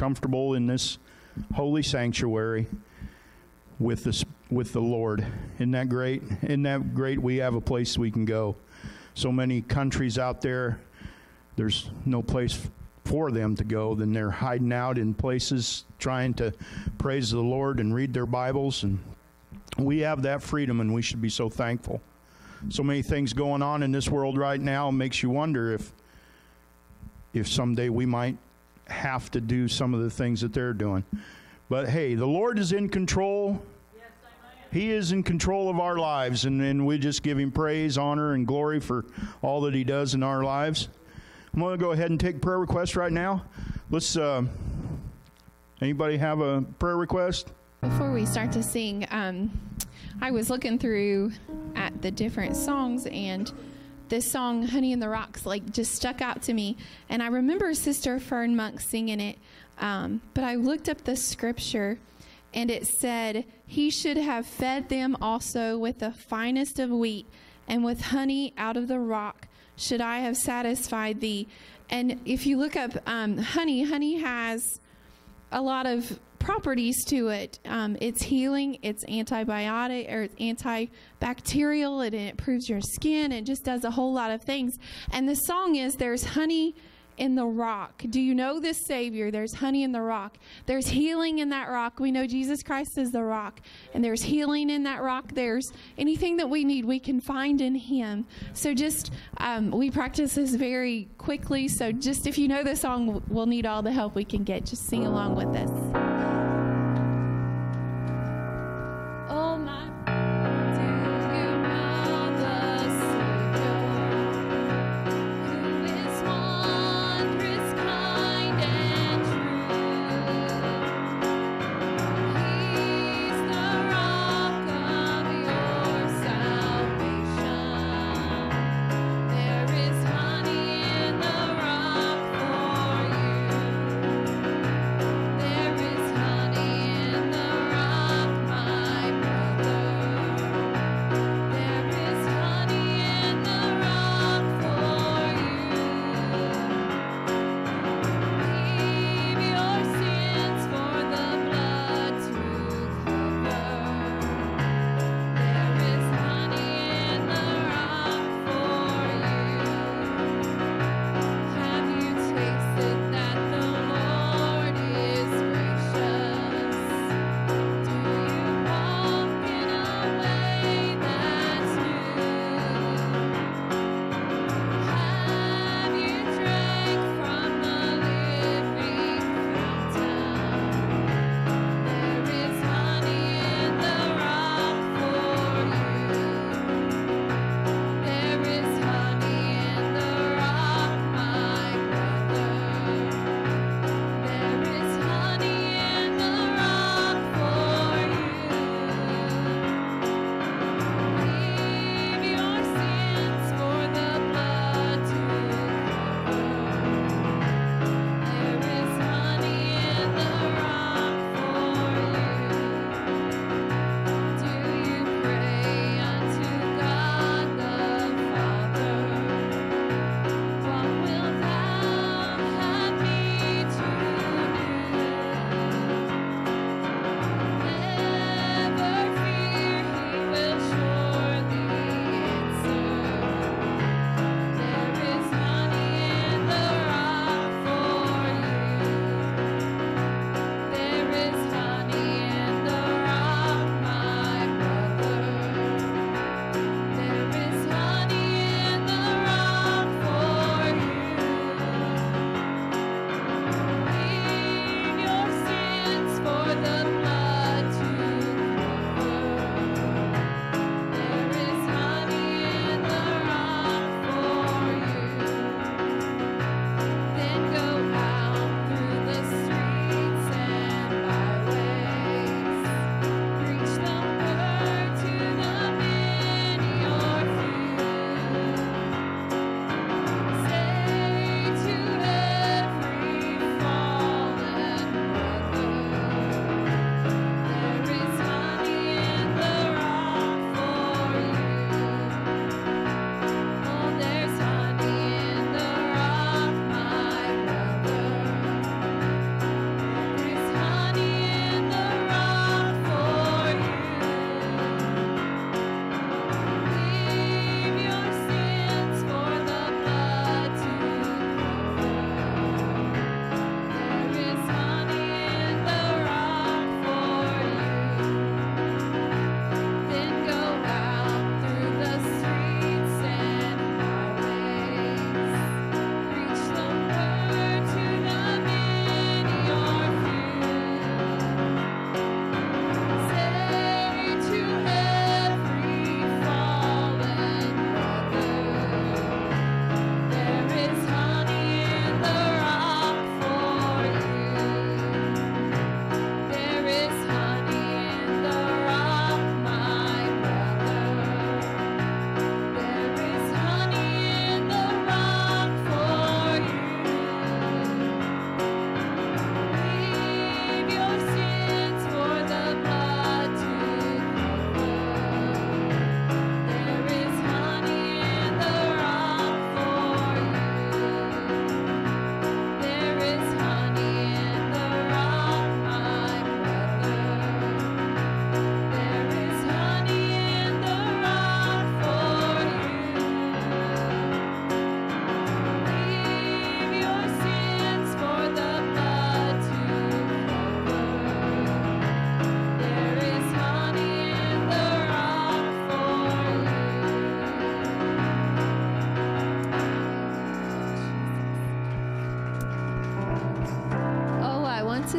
comfortable in this holy sanctuary with this with the Lord. Isn't that great? Isn't that great? We have a place we can go. So many countries out there, there's no place for them to go. Then they're hiding out in places trying to praise the Lord and read their Bibles. And we have that freedom, and we should be so thankful. So many things going on in this world right now makes you wonder if if someday we might have to do some of the things that they're doing. But hey, the Lord is in control. He is in control of our lives, and, and we just give Him praise, honor, and glory for all that He does in our lives. I'm going to go ahead and take prayer requests right now. Let's. Uh, anybody have a prayer request? Before we start to sing, um, I was looking through at the different songs and this song honey in the rocks like just stuck out to me. And i remember sister fern monk singing it um, but i looked up the scripture and it said he should have fed them also with the finest of wheat and with honey out of the rock should i have satisfied thee. And if you look up um, honey honey has a lot of properties to it. Um, it's healing, it's antibiotic or it's antibacterial, it improves your skin. It just does a whole lot of things. And the song is "There's honey in the rock. Do you know this Savior? There's honey in the rock. There's healing in that rock. We know Jesus Christ is the rock, and there's healing in that rock. There's anything that we need, we can find in Him. So just, um, we practice this very quickly. So just if you know the song, we'll need all the help we can get. Just sing along with us.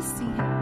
to see.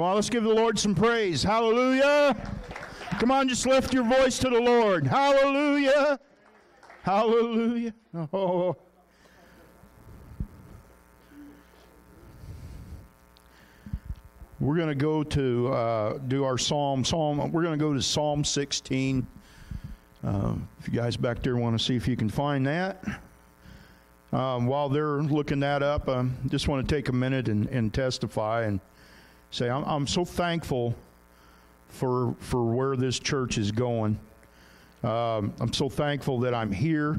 Come on, let's give the Lord some praise. Hallelujah. Come on, just lift your voice to the Lord. Hallelujah. Hallelujah. Oh. We're going to go to uh, do our psalm. Psalm. We're going to go to Psalm 16. Uh, if you guys back there want to see if you can find that, um, while they're looking that up, I um, just want to take a minute and, and testify and say, I'm, I'm so thankful for, for where this church is going. Um, I'm so thankful that I'm here,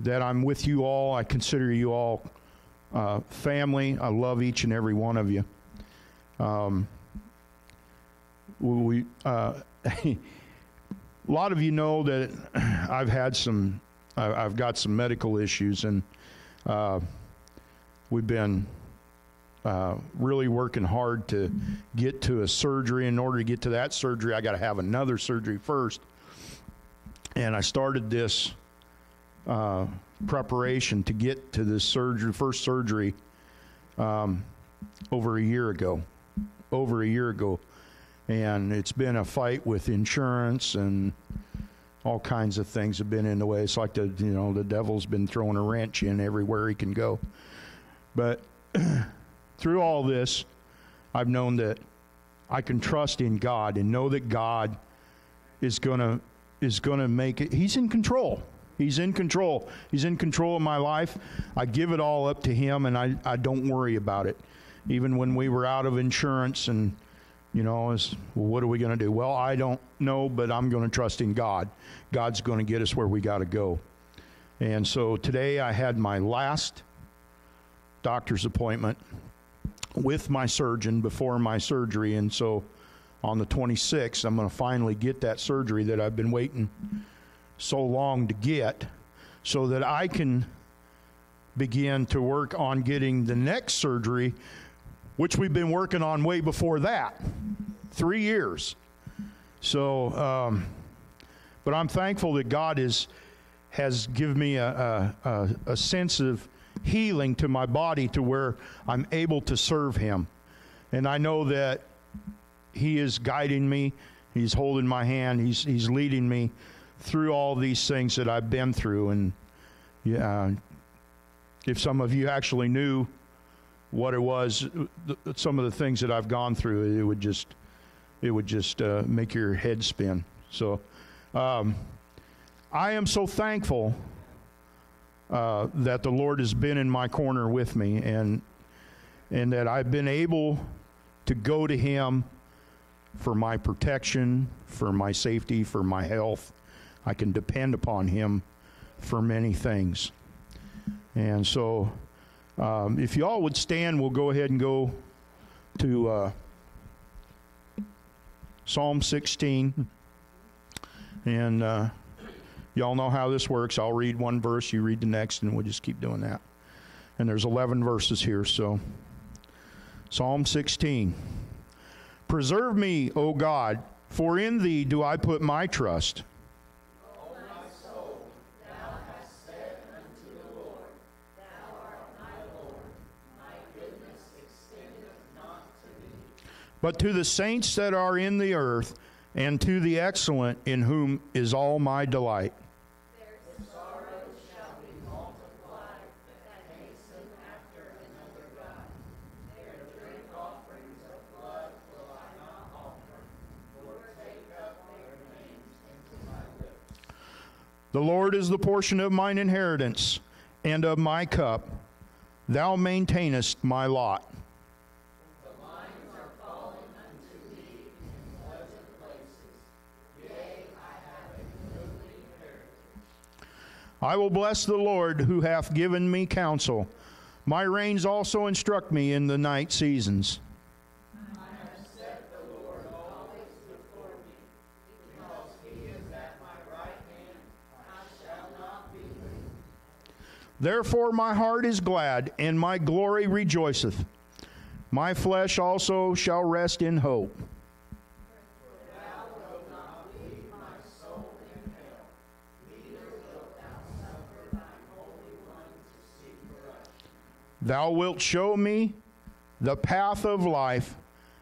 that I'm with you all. I consider you all uh, family. I love each and every one of you. Um, we, uh, a lot of you know that I've had some, I've got some medical issues, and uh, we've been uh, really working hard to get to a surgery. In order to get to that surgery, I got to have another surgery first. And I started this uh, preparation to get to this surgery, first surgery, um, over a year ago. Over a year ago, and it's been a fight with insurance and all kinds of things have been in the way. It's like the you know the devil's been throwing a wrench in everywhere he can go. But through all this, I've known that I can trust in God and know that God is gonna is gonna make it. He's in control. He's in control. He's in control of my life. I give it all up to Him, and I, I don't worry about it. Even when we were out of insurance and you know, is well, what are we going to do? Well, I don't know, but I'm going to trust in God. God's going to get us where we got to go. And so today I had my last doctor's appointment with my surgeon before my surgery. And so on the 26th, I'm going to finally get that surgery that I've been waiting so long to get so that I can begin to work on getting the next surgery which we've been working on way before that three years. So, um, but I'm thankful that God is, has given me a, a, a, sense of healing to my body to where I'm able to serve Him. And I know that He is guiding me, He's holding my hand, He's, he's leading me through all these things that I've been through. And yeah, if some of you actually knew what it was, some of the things that I've gone through, it would just, it would just uh, make your head spin. So, um, I am so thankful uh, that the Lord has been in my corner with me, and and that I've been able to go to Him for my protection, for my safety, for my health. I can depend upon Him for many things, and so um, if you all would stand, we'll go ahead and go to uh, Psalm 16. And uh, y'all know how this works. I'll read one verse, you read the next, and we'll just keep doing that. And there's 11 verses here, so Psalm 16. Preserve me, O God, for in thee do I put my trust. but to the saints that are in the earth, and to the excellent in whom is all my delight. The Lord is the portion of mine inheritance and of my cup. Thou maintainest my lot. I will bless the Lord who hath given me counsel. My reins also instruct me in the night seasons. Therefore, my heart is glad, and my glory rejoiceth. My flesh also shall rest in hope. Thou wilt show me the path of life.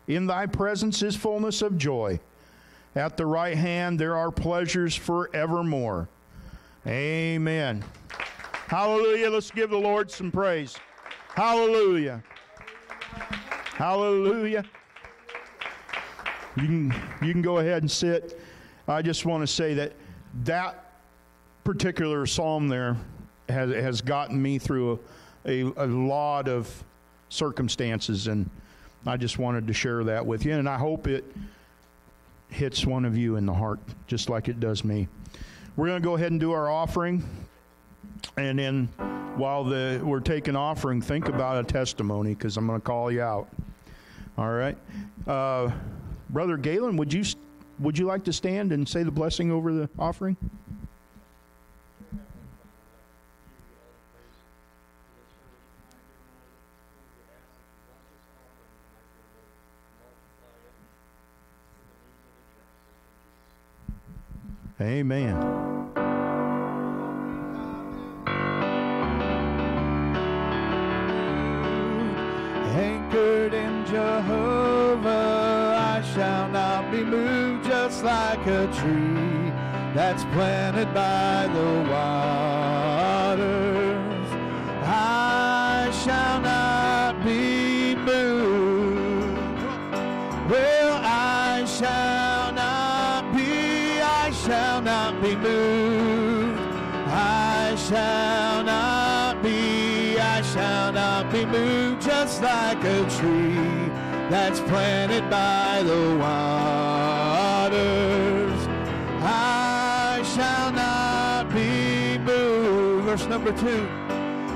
In thy presence is fullness of joy. At the right hand there are pleasures forevermore. Amen. Hallelujah. Let's give the Lord some praise. Hallelujah. Hallelujah. You can, you can go ahead and sit. I just want to say that that particular psalm there has, has gotten me through a a, a lot of circumstances, and I just wanted to share that with you. And I hope it hits one of you in the heart, just like it does me. We're going to go ahead and do our offering and then while the we're taking offering, think about a testimony because I'm going to call you out. All right, uh, brother Galen, would you would you like to stand and say the blessing over the offering? Amen. Like a tree that's planted by the waters. I shall not be moved. Well, I shall not be, I shall not be moved. I shall not be, I shall not be moved, just like a tree that's planted by the waters. Verse number two.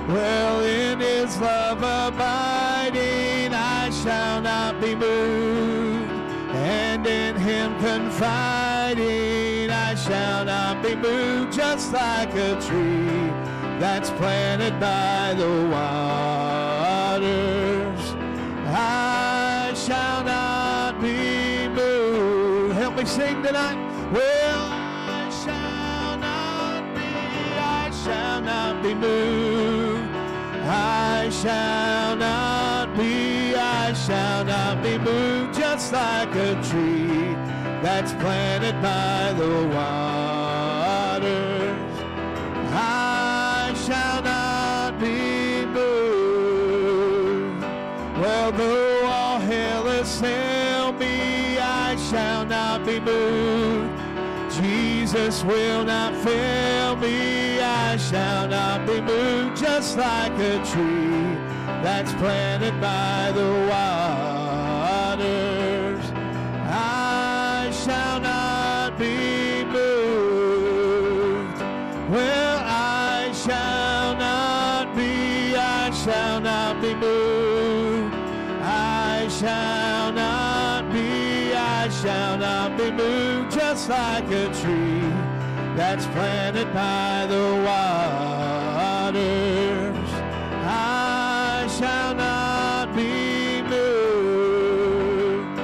Well, in his love abiding, I shall not be moved. And in him confiding, I shall not be moved, just like a tree that's planted by the waters. I shall not be moved. Help me sing tonight. Well, moved. I shall not be, I shall not be moved, just like a tree that's planted by the waters. I shall not be moved. Well, though all hell assail me, I shall not be moved. Jesus will not fail me. I shall not be moved, just like a tree that's planted by the waters. I shall not be moved. Well, I shall not be, I shall not be moved. I shall not be, I shall not be moved, just like a tree planted by the waters. I shall not be moved.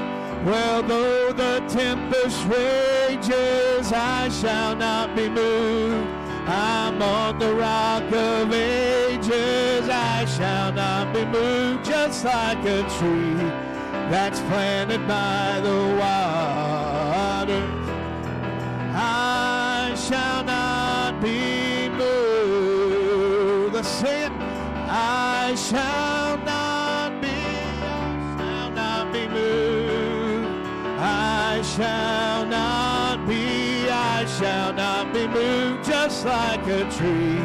Well, though the tempest rages, I shall not be moved. I'm on the rock of ages. I shall not be moved, just like a tree that's planted by the waters. I be moved. The sin, I shall not be, I shall not be moved. I shall not be, I shall not be moved, just like a tree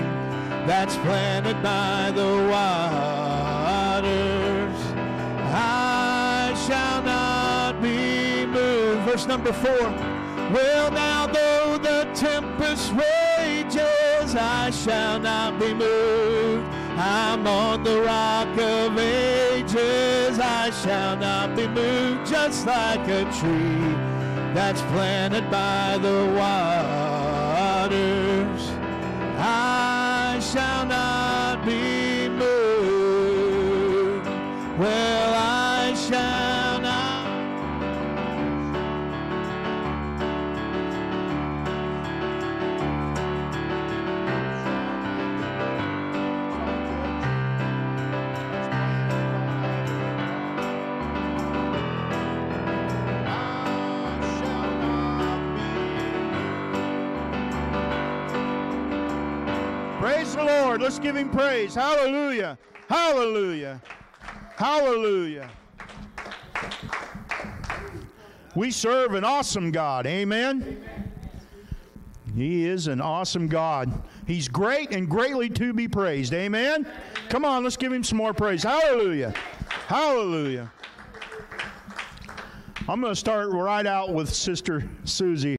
that's planted by the waters. I shall not be moved. Verse number four. Well, now though the tempest rages, I shall not be moved. I'm on the rock of ages. I shall not be moved, just like a tree that's planted by the waters. Lord. Let's give him praise. Hallelujah. Hallelujah. Hallelujah. We serve an awesome God. Amen. He is an awesome God. He's great and greatly to be praised. Amen. Come on, let's give him some more praise. Hallelujah. Hallelujah. I'm going to start right out with Sister Susie.